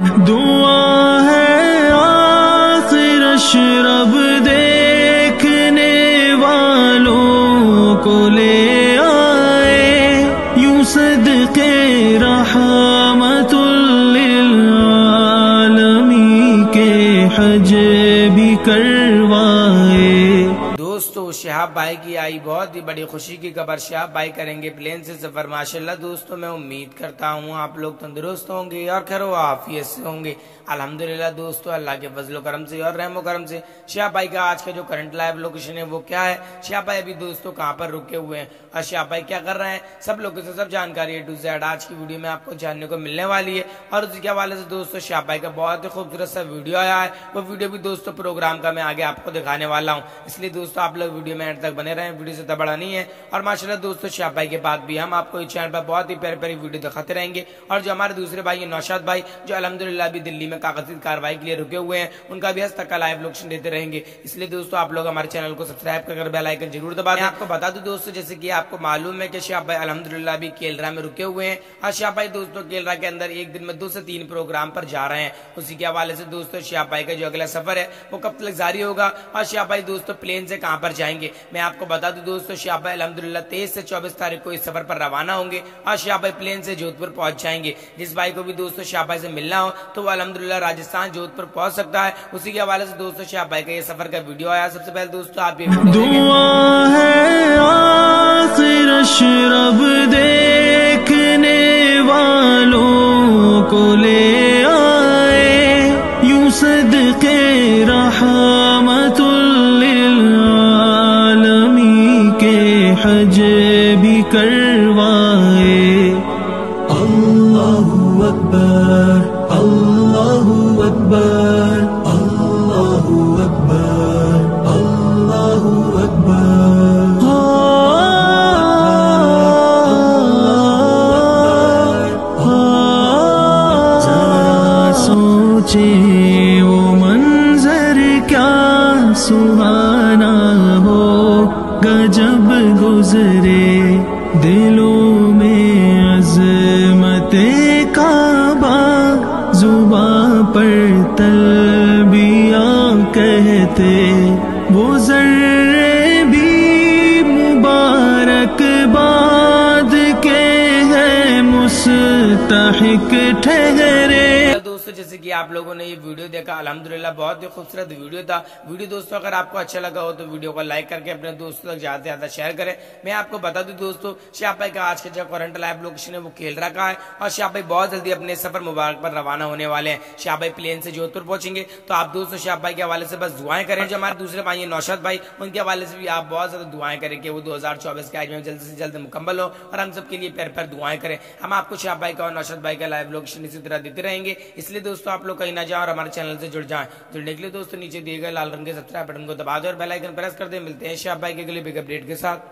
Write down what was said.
दुआ है आखिर अशरब देखने वालों को ले आए। यूँ सदके रहमतुल्लिल आलमी के हज भी करवाए। दोस्तों, शहाब भाई की आई बहुत ही बड़ी खुशी की खबर शहाब भाई करेंगे प्लेन से सफ़र। माशाल्लाह दोस्तों, मैं उम्मीद करता हूँ आप लोग तंदुरुस्त होंगे और खैर आफियत से होंगे। अल्हम्दुलिल्लाह दोस्तों, अल्लाह के फजलो करम से और रहमो करम से। शहाब भाई का आज का जो करंट लाइव लोकेशन है वो क्या है? शहाब भाई अभी दोस्तों कहाँ पर रुके हुए हैं? और शहाब भाई क्या कर रहे हैं? सब लोगों से सब जानकारी है टू जेड आज की वीडियो में आपको जानने को मिलने वाली है। और उसी के हवाले से दोस्तों, शहाब भाई का बहुत ही खूबसूरत सा वीडियो आया है। वो वीडियो भी दोस्तों प्रोग्राम का मैं आगे आपको दिखाने वाला हूँ। इसलिए दोस्तों, आप लोग वीडियो में एंड तक बने रहे। वीडियो से बड़ा नहीं है। और माशाल्लाह दोस्तों शाह भाई के बाद भी हम आपको इस चैनल पर बहुत ही प्यारी प्यारी वीडियो दिखाते रहेंगे। और जो हमारे दूसरे भाई है नौशाद भाई जो अलहमदुल्ला अभी दिल्ली में कागज़ी कार्रवाई के लिए रुके हुए हैं उनका भी हस्त तक का लाइव लोकेशन देते रहेंगे। इसलिए दोस्तों आप लोग हमारे चैनल को सब्सक्राइब कर बेल आइकन ज़रूर दबा दें। आपको बता दूँ दोस्तों जैसे कि आपको मालूम है कि शाह भाई अलहमदुल्ला अभी केलरा में रुके हुए हैं। और शाह भाई दोस्तों केलरा के अंदर एक दिन में दो से तीन प्रोग्राम पर जा रहे हैं। उसी के हवाले से दोस्तों शाह भाई का जो अगला सफ़र है वो कब तक जारी होगा? और शाह भाई दोस्तों प्लेन से कहाँ पर जाएँगे? मैं आपको बता दूँ दोस्तों श्याप भाई अलहमदुल्ला तेईस से चौबीस तारीख को इस सफ़र पर रवाना होंगे और शाह भाई प्लेन से जोधपुर पहुँच जाएँगे। जिस भाई को भी दोस्तों शाह भाई से मिलना हो तो वो अलहमदुल्ला राजस्थान जोधपुर पहुँच सकता है। उसी के हवाले से दोस्तों शाह भाई का ये सफ़र का वीडियो आया। सबसे पहले दोस्तों, आप ये दुआ है देखने करवाए। अल्लाहु अकबर अल्लाहु अकबर अल्लाहु अकबर अल्लाहु अकबर। सोचे वो मंजर क्या सुहाना हो गजब गुजरे। दिलों में अजमते काबा जुबा पर तलबिया कहते, वो जर्रे भी मुबारक बाद के हैं मुस्तहिक ठहरे। जैसे कि आप लोगों ने ये वीडियो देखा, अल्हम्दुलिल्लाह, बहुत ही खूबसूरत वीडियो था। वीडियो दोस्तों, अगर आपको अच्छा लगा हो तो वीडियो को लाइक करके अपने दोस्तों तक ज़्यादा से ज़्यादा शेयर करें। मैं आपको बता दूँ दोस्तों भाई का आज का जो करंट लाइव लोकेशन है, वो खेल रखा है? और शाह भाई बहुत जल्दी अपने सफ़र मुबारक पर रवाना होने वाले हैं। शाह भाई प्लेन से जोधपुर पहुँचेंगे। तो आप दोस्तों, शाह भाई के हवाले से बस दुआएँ करें। जो हमारे दूसरे भाई नौशाद भाई, उनके हवाले से भी आप बहुत ज़्यादा दुआएँ करें कि वो दो हज़ार चौबीस के आज में जल्द से जल्द मुकम्मल हो। और हम सबके लिए पैर पैर दुआएँ करें। हम आपको शाह भाई का और नौशाद भाई का लाइव लोकेशन इसी तरह देते रहेंगे। इसलिए दोस्तों, आप लोग कहीं ना जाए और हमारे चैनल से जुड़ जाए। जुड़ने के लिए दोस्तों, नीचे दिए गए लाल रंग के सब्सक्राइब बटन को दबा दो और बेलाइकन प्रेस कर दे। मिलते हैं शाह भाई के लिए बिग अपडेट के साथ।